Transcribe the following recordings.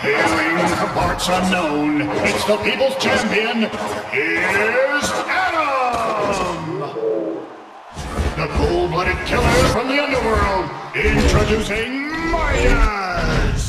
Hailing from parts unknown, it's the people's champion. Here's Atom! The cold-blooded killer from the underworld, introducing Midas!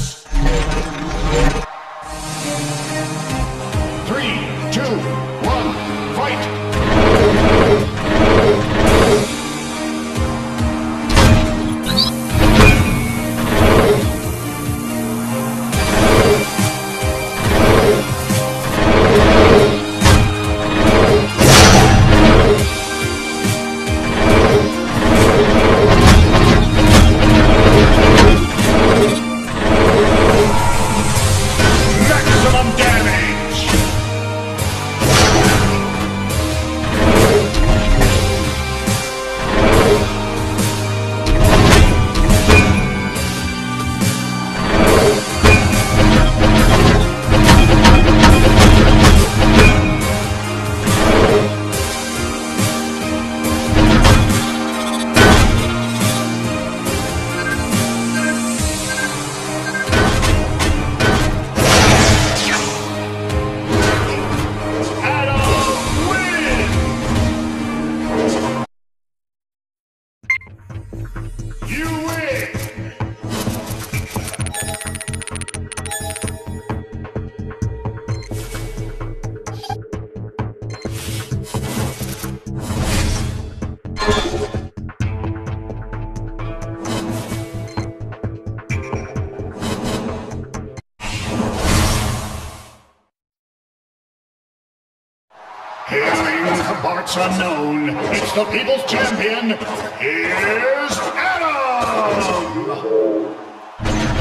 Parts unknown, it's the people's champion. Here's Atom!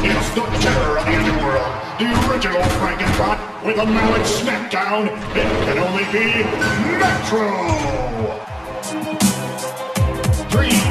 It's the terror of the underworld, the original Frankenbot with a mallet smackdown. It can only be Metro! Three,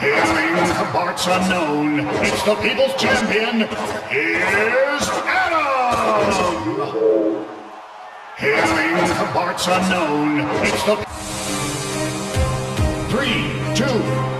Hailing from parts unknown, it's the people's champion. Here's Atom! Hailing from parts unknown, it's the... Three, two,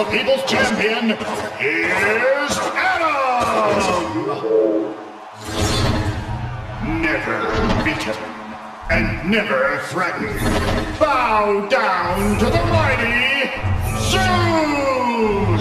The People's Champion. is Atom! Never beaten and never threatened. Bow down to the mighty Zeus!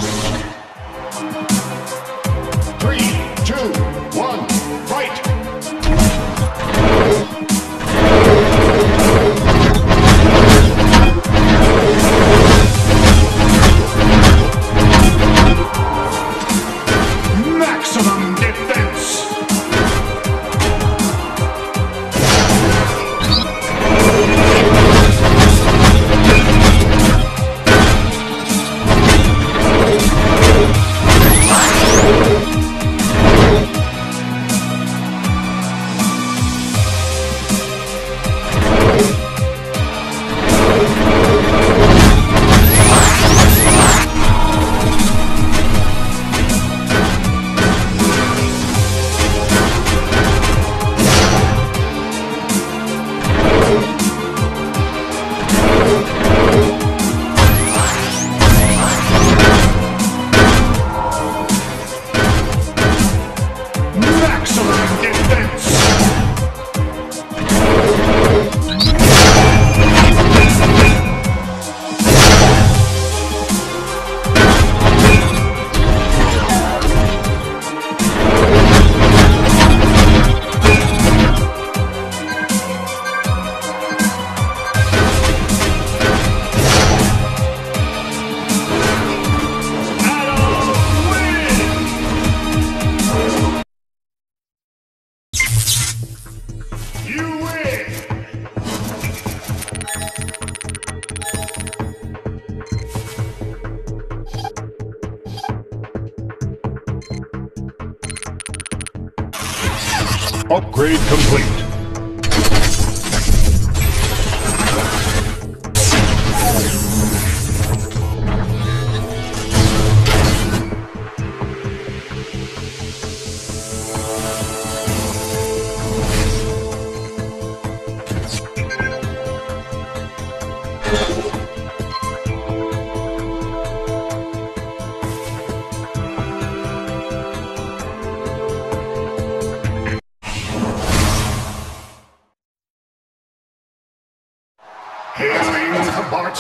Upgrade complete.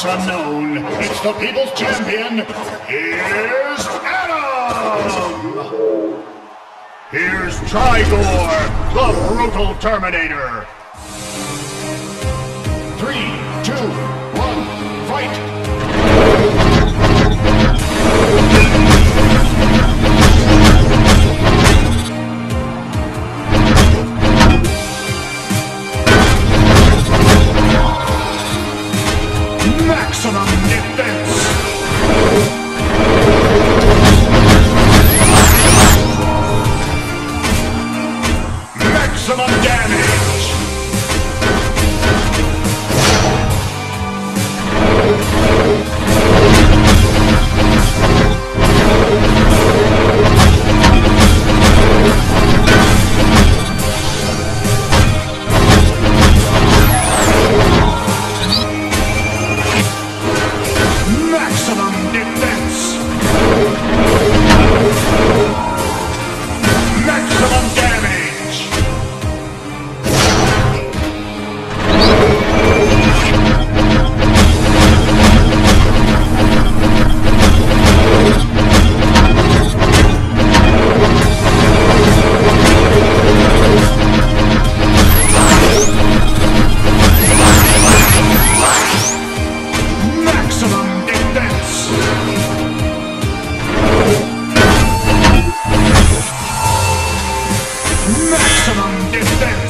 Unknown, it's the People's Champion. Here's Atom! Here's Trigor, the brutal Terminator. Three, two, distance.